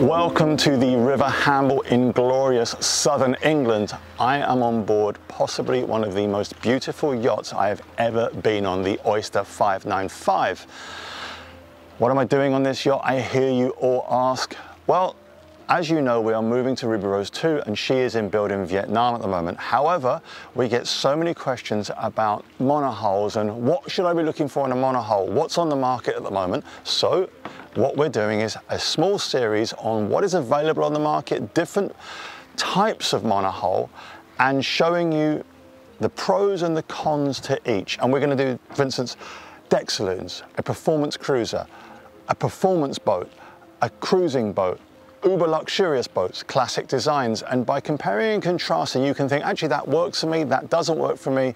Welcome to the River Hamble in glorious southern England. I am on board possibly one of the most beautiful yachts I have ever been on, the Oyster 595. What am I doing on this yacht? I hear you all ask. Well, as you know, we are moving to Ruby Rose 2 and she is in build in Vietnam at the moment. However, we get so many questions about monohulls and what should I be looking for in a monohull? What's on the market at the moment? So what we're doing is a small series on what is available on the market, different types of monohull and showing you the pros and the cons to each. And we're gonna do, for instance, deck saloons, a performance cruiser, a performance boat, a cruising boat, uber luxurious boats, classic designs, and by comparing and contrasting, you can think, actually that works for me, that doesn't work for me.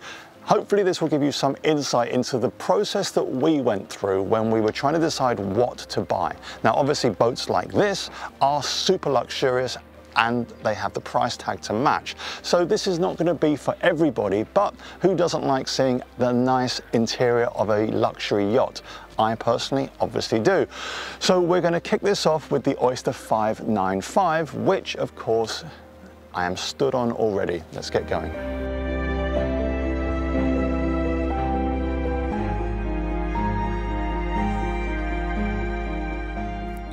Hopefully this will give you some insight into the process that we went through when we were trying to decide what to buy. Now, obviously boats like this are super luxurious and they have the price tag to match. So this is not gonna be for everybody, but who doesn't like seeing the nice interior of a luxury yacht? I personally obviously do. So we're gonna kick this off with the Oyster 595, which of course I am stood on already. Let's get going.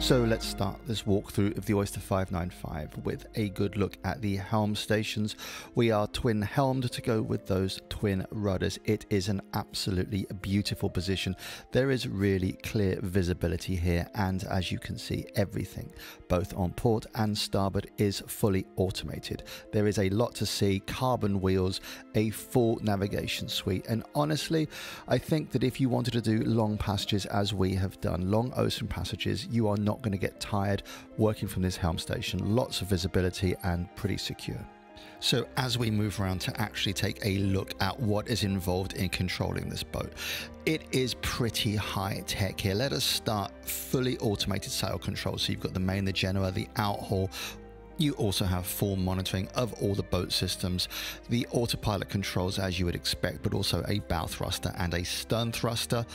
So let's start this walkthrough of the Oyster 595 with a good look at the helm stations. We are twin helmed to go with those twin rudders. It is an absolutely beautiful position. There is really clear visibility here and as you can see everything both on port and starboard is fully automated. There is a lot to see, carbon wheels, a full navigation suite and honestly I think that if you wanted to do long passages as we have done, long ocean passages, you are not not going to get tired working from this helm station. Lots of visibility and pretty secure. So as we move around to actually take a look at what is involved in controlling this boat, it is pretty high tech here. Let us start fully automated sail control. So you've got the main, the Genoa, the outhaul, you also have full monitoring of all the boat systems, the autopilot controls as you would expect, but also a bow thruster and a stern thruster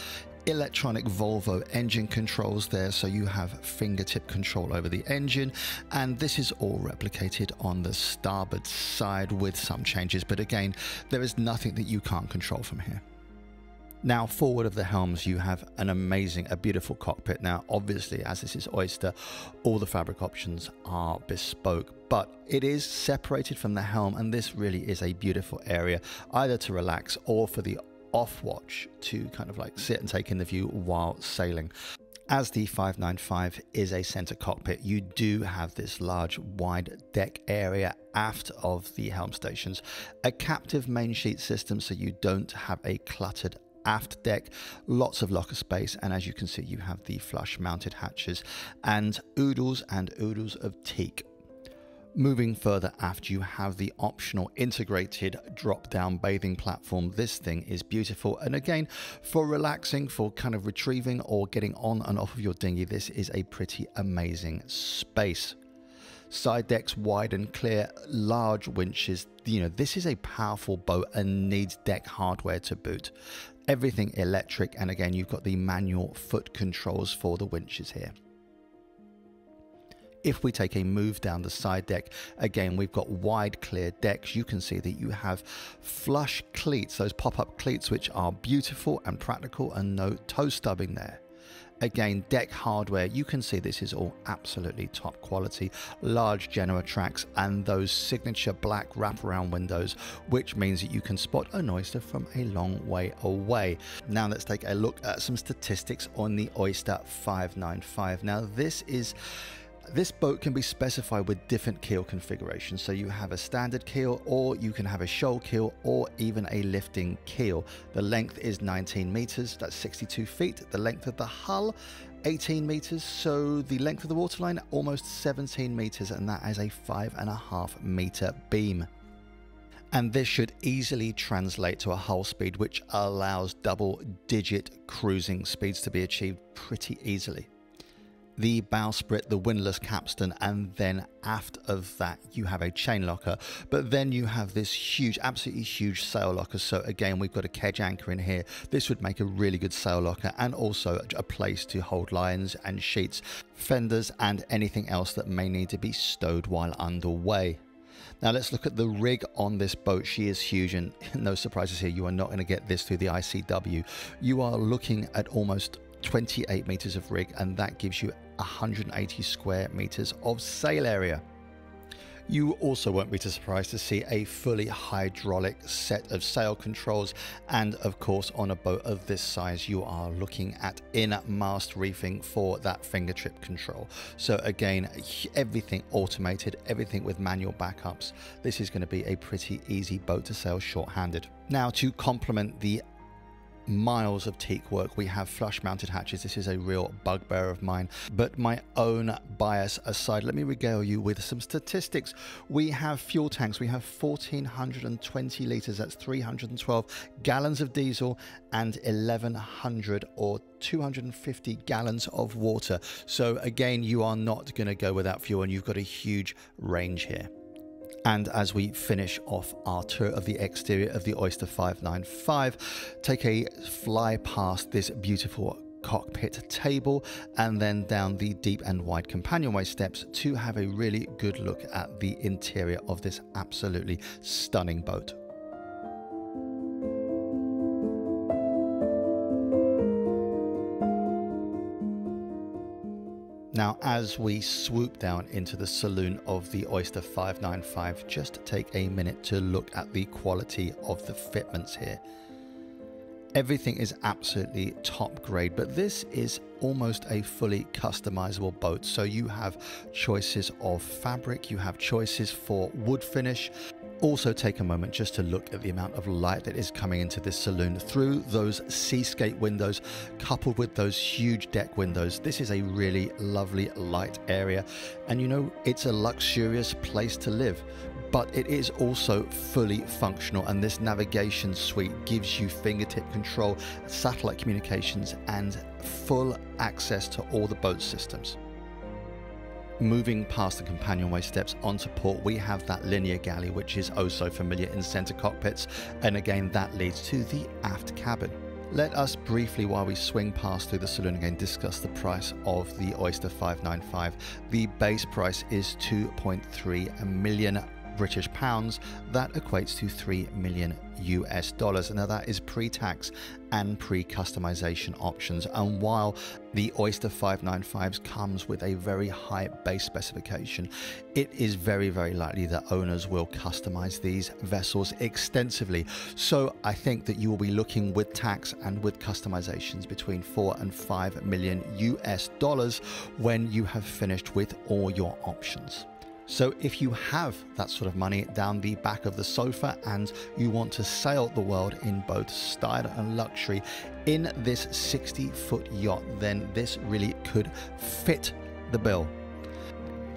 electronic Volvo engine controls there, so you have fingertip control over the engine, and this is all replicated on the starboard side with some changes, but again, there is nothing that you can't control from here. Now, forward of the helms, you have an amazing, a beautiful cockpit. Now, obviously, as this is Oyster, all the fabric options are bespoke, but it is separated from the helm, and this really is a beautiful area, either to relax or for the off watch to kind of like sit and take in the view while sailing. As the 595 is a center cockpit, you do have this large wide deck area aft of the helm stations, a captive main sheet system so you don't have a cluttered aft deck, lots of locker space, and as you can see, you have the flush mounted hatches and oodles and oodles of teak Moving further aft, you have the optional integrated drop down bathing platform. This thing is beautiful. And again, for relaxing, for kind of retrieving or getting on and off of your dinghy, this is a pretty amazing space. Side decks wide and clear, large winches. You know, this is a powerful boat and needs deck hardware to boot. Everything electric, and again, you've got the manual foot controls for the winches here. If we take a move down the side deck, again, we've got wide clear decks. You can see that you have flush cleats, those pop-up cleats, which are beautiful and practical and no toe stubbing there. Again, deck hardware, you can see this is all absolutely top quality. Large Genoa tracks and those signature black wraparound windows, which means that you can spot an oyster from a long way away. Now let's take a look at some statistics on the Oyster 595. Now this is this boat can be specified with different keel configurations. So you have a standard keel, or you can have a shoal keel, or even a lifting keel. The length is 19 meters, that's 62 feet. The length of the hull, 18 meters. So the length of the waterline, almost 17 meters, and that is a five and a half meter beam. And this should easily translate to a hull speed which allows double digit cruising speeds to be achieved pretty easily. The bowsprit, the windlass capstan, and then aft of that you have a chain locker. But then you have this huge, absolutely huge sail locker. So again, we've got a kedge anchor in here. This would make a really good sail locker and also a place to hold lines and sheets, fenders, and anything else that may need to be stowed while underway. Now let's look at the rig on this boat. She is huge and no surprises here. You are not going to get this through the ICW. You are looking at almost 28 meters of rig and that gives you 180 square meters of sail area. You also won't be too surprised to see a fully hydraulic set of sail controls and of course on a boat of this size you are looking at in-mast reefing for that finger trip control. So again everything automated, everything with manual backups. This is going to be a pretty easy boat to sail short-handed. Now to complement the miles of teak work. We have flush mounted hatches. This is a real bugbear of mine. But my own bias aside, let me regale you with some statistics. We have fuel tanks. We have 1,420 litres. That's 312 gallons of diesel and 1,100 or 250 gallons of water. So again, you are not going to go without fuel and you've got a huge range here. And as we finish off our tour of the exterior of the Oyster 595, take a fly past this beautiful cockpit table and then down the deep and wide companionway steps to have a really good look at the interior of this absolutely stunning boat. Now, as we swoop down into the saloon of the Oyster 595, just take a minute to look at the quality of the fitments here. Everything is absolutely top grade, but this is almost a fully customizable boat. So you have choices of fabric, you have choices for wood finish, also take a moment just to look at the amount of light that is coming into this saloon through those seascape windows coupled with those huge deck windows. This is a really lovely light area and you know it's a luxurious place to live but it is also fully functional and this navigation suite gives you fingertip control, satellite communications and full access to all the boat systems. Moving past the companionway steps onto port, we have that linear galley, which is oh so familiar in center cockpits, and again, that leads to the aft cabin. Let us briefly, while we swing past through the saloon again, discuss the price of the Oyster 595. The base price is 2.3 million British pounds. That equates to 3 million US dollars. Now, that is pre tax and pre customization options. And while the Oyster 595s comes with a very high base specification, it is very, very likely that owners will customize these vessels extensively. So I think that you will be looking with tax and with customizations between 4 and 5 million US dollars when you have finished with all your options. So, if you have that sort of money down the back of the sofa and you want to sail the world in both style and luxury in this 60 foot yacht, then this really could fit the bill.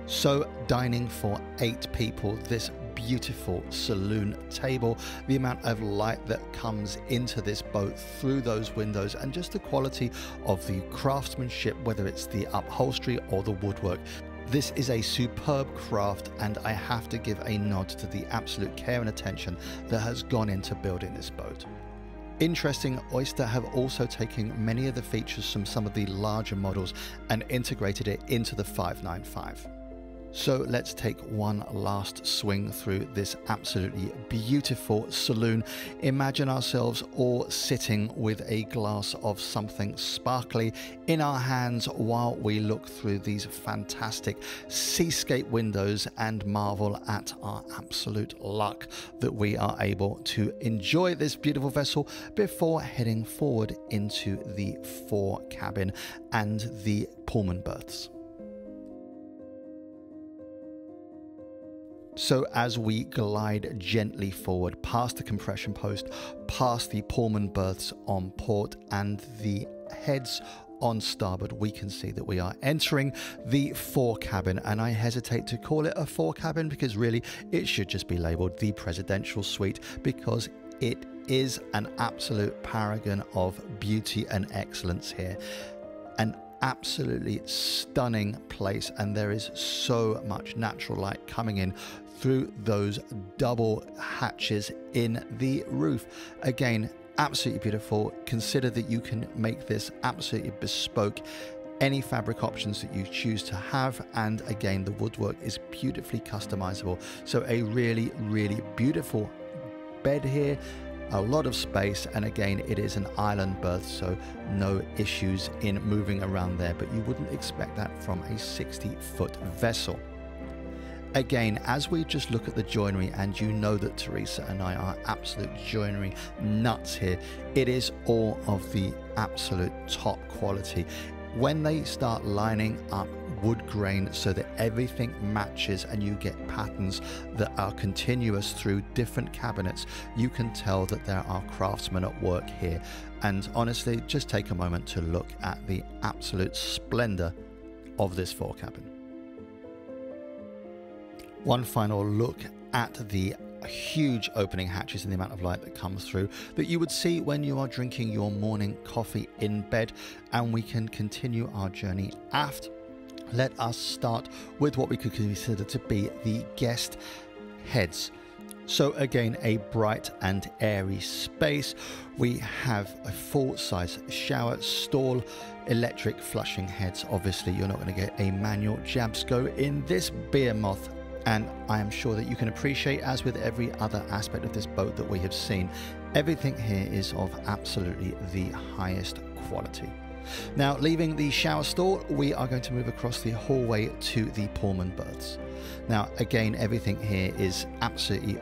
So, dining for eight people, this beautiful saloon table, the amount of light that comes into this boat through those windows, and just the quality of the craftsmanship, whether it's the upholstery or the woodwork. This is a superb craft, and I have to give a nod to the absolute care and attention that has gone into building this boat. Interesting, Oyster have also taken many of the features from some of the larger models and integrated it into the 595. So let's take one last swing through this absolutely beautiful saloon. Imagine ourselves all sitting with a glass of something sparkly in our hands while we look through these fantastic seascape windows and marvel at our absolute luck that we are able to enjoy this beautiful vessel before heading forward into the fore cabin and the Pullman berths. So, as we glide gently forward past the compression post, past the Pullman berths on port, and the heads on starboard, we can see that we are entering the fore cabin. And I hesitate to call it a fore cabin because really it should just be labeled the presidential suite because it is an absolute paragon of beauty and excellence here. An absolutely stunning place, and there is so much natural light coming in through those double hatches in the roof. Again, absolutely beautiful. Consider that you can make this absolutely bespoke any fabric options that you choose to have and again the woodwork is beautifully customizable so a really really beautiful bed here a lot of space and again it is an island berth so no issues in moving around there but you wouldn't expect that from a 60 foot vessel again, as we just look at the joinery, and you know that Teresa and I are absolute joinery nuts here, it is all of the absolute top quality. When they start lining up wood grain so that everything matches and you get patterns that are continuous through different cabinets, you can tell that there are craftsmen at work here. And honestly, just take a moment to look at the absolute splendor of this fore cabin. One final look at the huge opening hatches and the amount of light that comes through that you would see when you are drinking your morning coffee in bed. And we can continue our journey aft. Let us start with what we could consider to be the guest heads. So, again, a bright and airy space. We have a full size shower stall, electric flushing heads. Obviously, you're not going to get a manual Jabsco in this beer moth and I am sure that you can appreciate, as with every other aspect of this boat that we have seen, everything here is of absolutely the highest quality. Now, leaving the shower stall, we are going to move across the hallway to the Pullman berths. Now, again, everything here is absolutely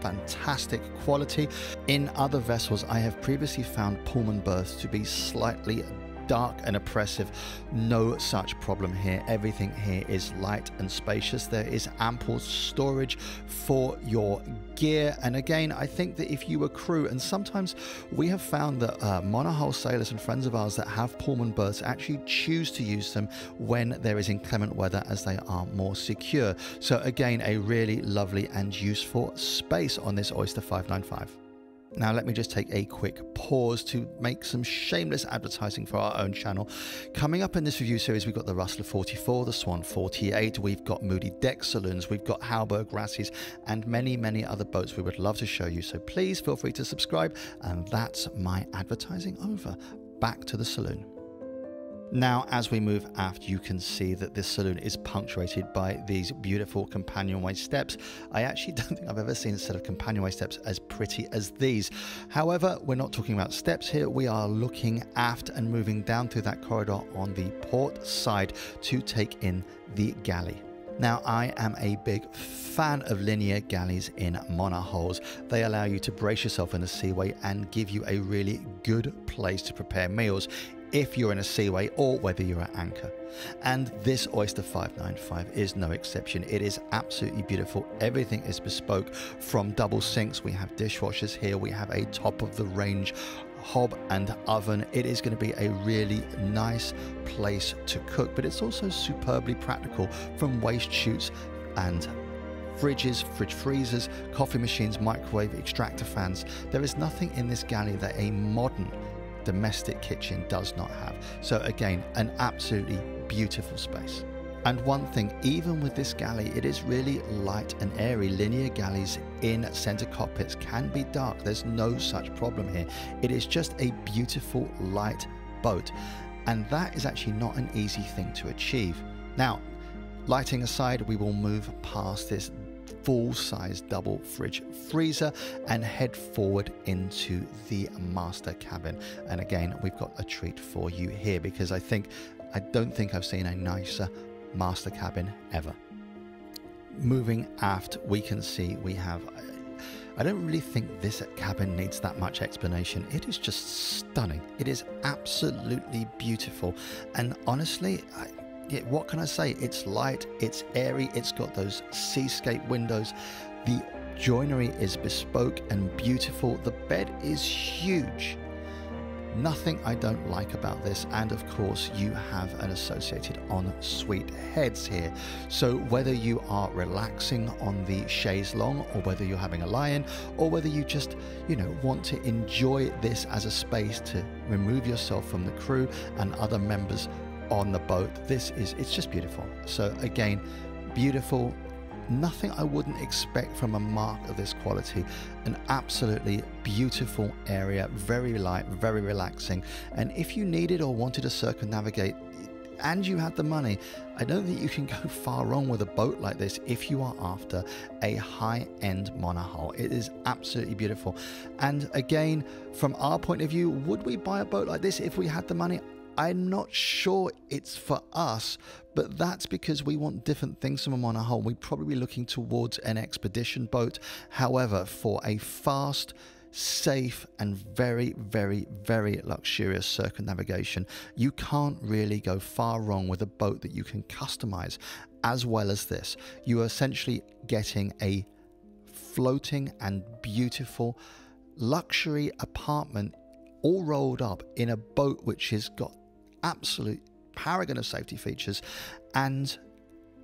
fantastic quality. In other vessels, I have previously found Pullman berths to be slightly dark and oppressive. No such problem here. Everything here is light and spacious. There is ample storage for your gear. And again, I think that if you were crew, and sometimes we have found that uh, monohull sailors and friends of ours that have Pullman berths actually choose to use them when there is inclement weather as they are more secure. So again, a really lovely and useful space on this Oyster 595. Now, let me just take a quick pause to make some shameless advertising for our own channel. Coming up in this review series, we've got the Rustler 44, the Swan 48, we've got Moody Deck Saloons, we've got Hallberg-Rassys, and many, many other boats we would love to show you. So please feel free to subscribe. And that's my advertising over. Back to the saloon. Now, as we move aft, you can see that this saloon is punctuated by these beautiful companionway steps. I actually don't think I've ever seen a set of companionway steps as pretty as these. However, we're not talking about steps here. We are looking aft and moving down through that corridor on the port side to take in the galley. Now, I am a big fan of linear galleys in monohulls. They allow you to brace yourself in the seaway and give you a really good place to prepare meals if you're in a seaway or whether you're at anchor. And this Oyster 595 is no exception. It is absolutely beautiful. Everything is bespoke from double sinks. We have dishwashers here. We have a top of the range hob and oven. It is going to be a really nice place to cook, but it's also superbly practical from waste chutes and fridges, fridge freezers, coffee machines, microwave, extractor fans. There is nothing in this galley that a modern domestic kitchen does not have. So, again, an absolutely beautiful space. And one thing, even with this galley, it is really light and airy. Linear galleys in center cockpits can be dark. There's no such problem here. It is just a beautiful light boat. And that is actually not an easy thing to achieve. Now, lighting aside, we will move past this full size double fridge freezer and head forward into the master cabin. And again, we've got a treat for you here because I think, I don't think I've seen a nicer master cabin ever. Moving aft, we can see we have I don't really think this cabin needs that much explanation. It is just stunning. It is absolutely beautiful. And honestly, I, yeah, what can I say? It's light, it's airy, it's got those seascape windows. The joinery is bespoke and beautiful. The bed is huge. Nothing I don't like about this, and of course, you have an associated ensuite heads here. So, whether you are relaxing on the chaise longue, or whether you're having a lie-in, or whether you just, you know, want to enjoy this as a space to remove yourself from the crew and other members on the boat. This is, it's just beautiful. So again, beautiful, nothing I wouldn't expect from a marque of this quality. An absolutely beautiful area, very light, very relaxing. And if you needed or wanted to circumnavigate and you had the money, I don't think you can go far wrong with a boat like this if you are after a high end monohull. It is absolutely beautiful. And again, from our point of view, would we buy a boat like this if we had the money? I'm not sure it's for us, but that's because we want different things from on a monohull. We'd probably be looking towards an expedition boat. However, for a fast, safe and very, very, very luxurious circumnavigation. You can't really go far wrong with a boat that you can customize as well as this. You are essentially getting a floating and beautiful luxury apartment all rolled up in a boat which has got absolute paragon of safety features and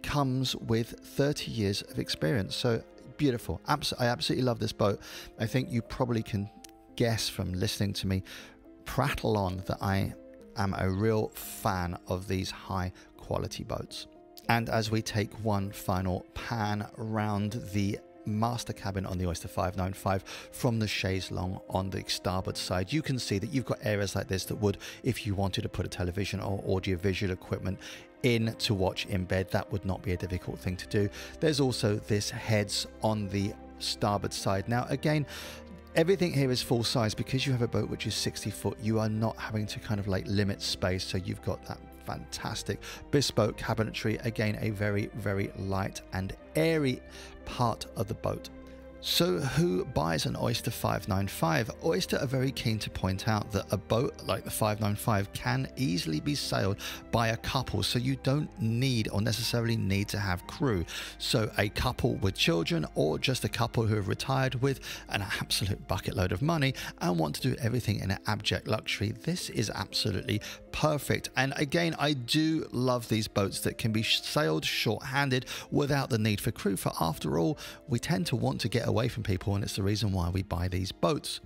comes with 30 years of experience. So beautiful. Abs- I absolutely love this boat. I think you probably can guess from listening to me prattle on that I am a real fan of these high quality boats. And as we take one final pan around the master cabin on the Oyster 595 from the chaise longue on the starboard side, you can see that you've got areas like this that would, if you wanted to put a television or audio visual equipment in to watch in bed, that would not be a difficult thing to do. There's also this heads on the starboard side. Now, again, Everything here is full size because you have a boat which is 60 foot. You are not having to kind of like limit space. So you've got that fantastic bespoke cabinetry. Again, a very, very light and airy part of the boat. So, who buys an Oyster 595? Oyster are very keen to point out that a boat like the 595 can easily be sailed by a couple, so you don't need or necessarily need to have crew. So, a couple with children, or just a couple who have retired with an absolute bucket load of money and want to do everything in abject luxury, this is absolutely perfect. And again, I do love these boats that can be sailed short-handed without the need for crew. For after all, we tend to want to get away from people, and it's the reason why we buy these boats.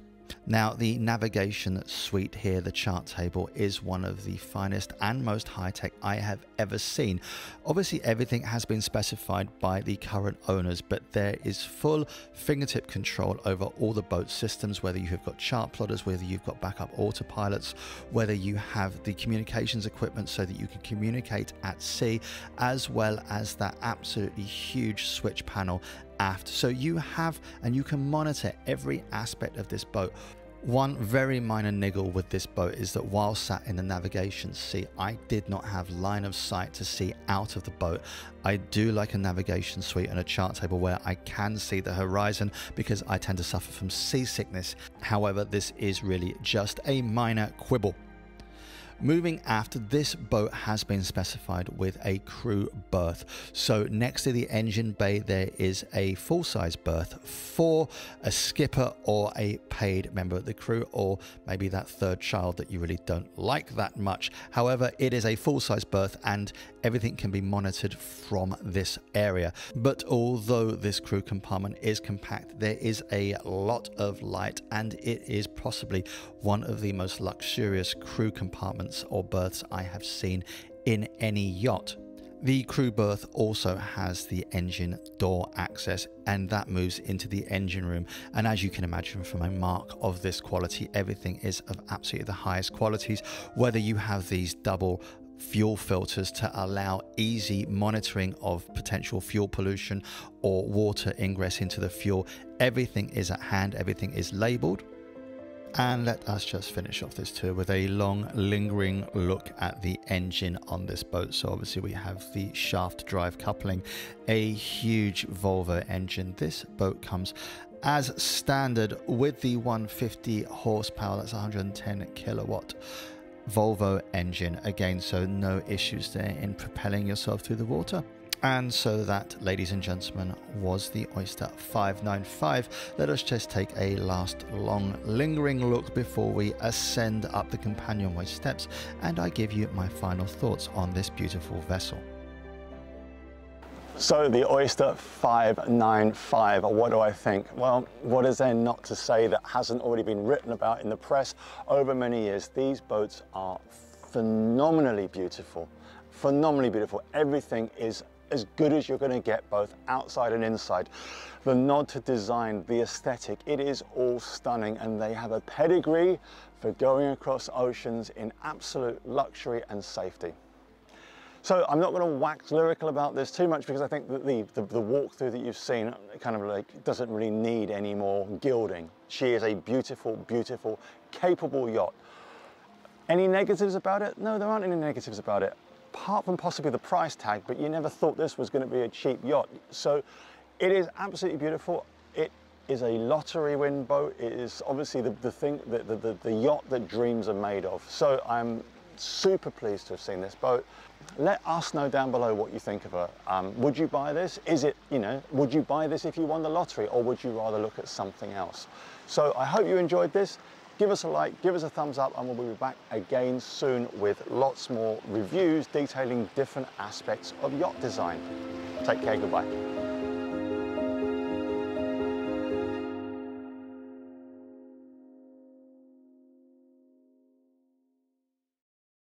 Now, the navigation suite here, the chart table, is one of the finest and most high tech I have ever seen. Obviously, everything has been specified by the current owners, but there is full fingertip control over all the boat systems, whether you have got chart plotters, whether you've got backup autopilots, whether you have the communications equipment so that you can communicate at sea, as well as that absolutely huge switch panel aft. So you have and you can monitor every aspect of this boat. One very minor niggle with this boat is that while sat in the navigation seat, I did not have line of sight to see out of the boat. I do like a navigation suite and a chart table where I can see the horizon because I tend to suffer from seasickness. However, this is really just a minor quibble. Moving aft, this boat has been specified with a crew berth. So next to the engine bay, there is a full-size berth for a skipper or a paid member of the crew, or maybe that third child that you really don't like that much. However, it is a full-size berth and everything can be monitored from this area. But although this crew compartment is compact, there is a lot of light and it is possibly one of the most luxurious crew compartments or berths I have seen in any yacht. The crew berth also has the engine door access and that moves into the engine room. And as you can imagine from a marque of this quality, everything is of absolutely the highest qualities. Whether you have these double fuel filters to allow easy monitoring of potential fuel pollution or water ingress into the fuel. Everything is at hand, everything is labeled. And let us just finish off this tour with a long, lingering look at the engine on this boat. So, obviously, we have the shaft drive coupling, a huge Volvo engine. This boat comes as standard with the 150 horsepower, that's 110 kilowatt Volvo engine again, so no issues there in propelling yourself through the water. And so that, ladies and gentlemen, was the Oyster 595. Let us just take a last long lingering look before we ascend up the companionway steps and I give you my final thoughts on this beautiful vessel. So the Oyster 595, what do I think? Well, what is there not to say that hasn't already been written about in the press over many years? These boats are phenomenally beautiful, phenomenally beautiful. Everything is as good as you're going to get both outside and inside. The nod to design, the aesthetic, it is all stunning and they have a pedigree for going across oceans in absolute luxury and safety. So I'm not going to wax lyrical about this too much because I think that the, the, the walkthrough that you've seen kind of like doesn't really need any more gilding. She is a beautiful, beautiful, capable yacht. Any negatives about it? No, there aren't any negatives about it apart from possibly the price tag, but you never thought this was going to be a cheap yacht. So it is absolutely beautiful. It is a lottery win boat. It is obviously the, the thing, the, the, the yacht that dreams are made of. So I'm super pleased to have seen this boat. Let us know down below what you think of her. Um, would you buy this? Is it, you know, would you buy this if you won the lottery or would you rather look at something else? So I hope you enjoyed this give us a like, give us a thumbs up, and we'll be back again soon with lots more reviews detailing different aspects of yacht design. Take care, goodbye.